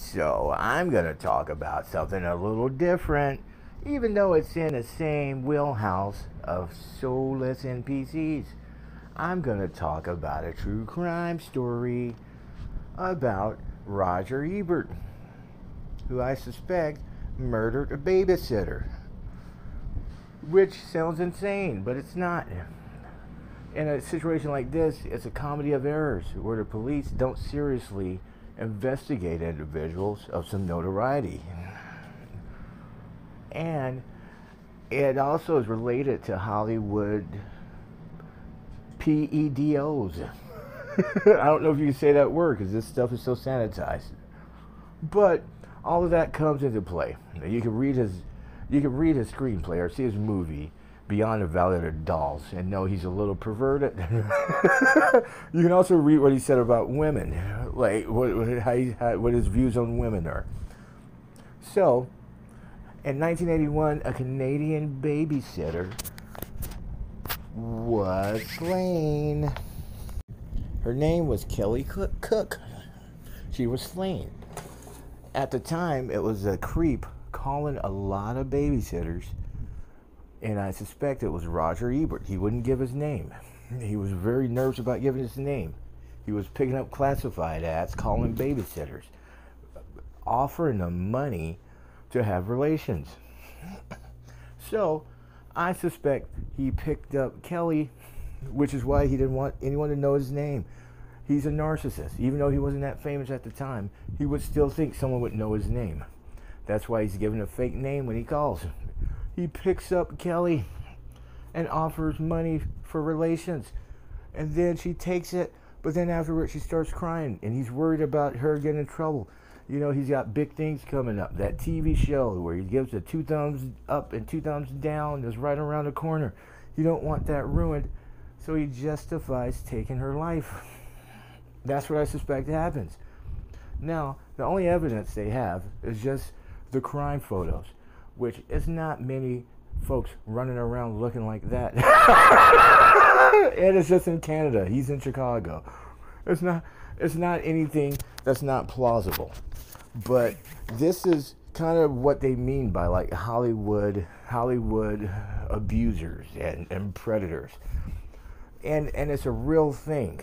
So I'm going to talk about something a little different, even though it's in the same wheelhouse of soulless NPCs. I'm going to talk about a true crime story about Roger Ebert, who I suspect murdered a babysitter. Which sounds insane, but it's not. In a situation like this, it's a comedy of errors where the police don't seriously investigate individuals of some notoriety. And it also is related to Hollywood PEDOs. I don't know if you can say that word because this stuff is so sanitized. But all of that comes into play. You can read his you can read his screenplay or see his movie Beyond the Valley of the Dolls and know he's a little perverted. you can also read what he said about women, like what, how, he, how what his views on women are. So, in 1981, a Canadian babysitter was slain. Her name was Kelly Cook. She was slain. At the time, it was a creep calling a lot of babysitters and I suspect it was Roger Ebert. He wouldn't give his name. He was very nervous about giving his name. He was picking up classified ads, calling babysitters, offering them money to have relations. So, I suspect he picked up Kelly, which is why he didn't want anyone to know his name. He's a narcissist. Even though he wasn't that famous at the time, he would still think someone would know his name. That's why he's given a fake name when he calls he picks up Kelly and offers money for relations. And then she takes it, but then afterwards she starts crying and he's worried about her getting in trouble. You know, he's got big things coming up. That TV show where he gives the two thumbs up and two thumbs down is right around the corner. You don't want that ruined. So he justifies taking her life. That's what I suspect happens. Now, the only evidence they have is just the crime photos which is not many folks running around looking like that. and it's just in Canada. He's in Chicago. It's not it's not anything that's not plausible. But this is kind of what they mean by like Hollywood Hollywood abusers and, and predators. And and it's a real thing.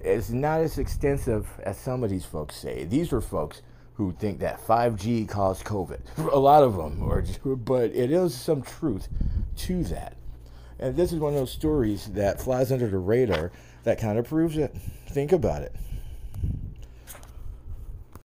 It's not as extensive as some of these folks say. These are folks who think that 5G caused COVID. A lot of them, or, but it is some truth to that. And this is one of those stories that flies under the radar that kind of proves it. Think about it.